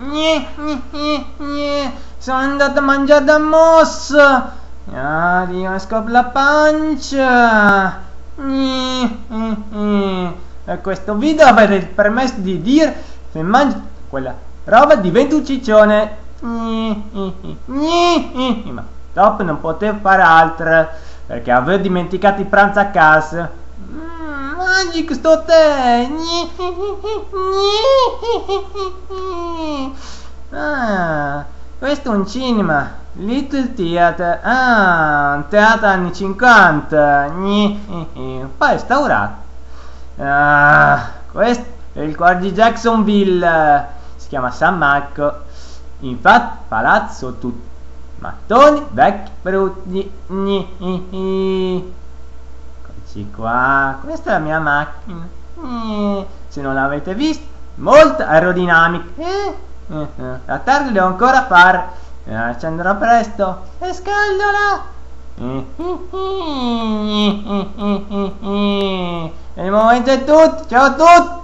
Gni, gni, gni, gni. Sono andato a mangiare da moss. Ah, scopre la pancia. Gni, gni, gni. E questo video avete il permesso di dire se mangi quella roba diventa un ciccione. Gni, gni, gni, gni, gni. Ma dopo non potevo fare altro perché avevo dimenticato il pranzo a casa. Mm, mangi questo tè. Gni, gni. Ah, questo è un cinema. Little Theater. Ah, un teatro anni 50. Gni, poi restaurato. Ah, questo è il cuore di Jacksonville. Si chiama San Marco. Infatti, palazzo tutto mattoni vecchi brutti. Eccoci qua. Questa è la mia macchina. Gni. Se non l'avete vista, molto aerodinamica. Eh, eh, eh. La targa devo ancora fare. Eh, ci andrò presto. E scaldola! E il momento è tutto. Ciao a tutti!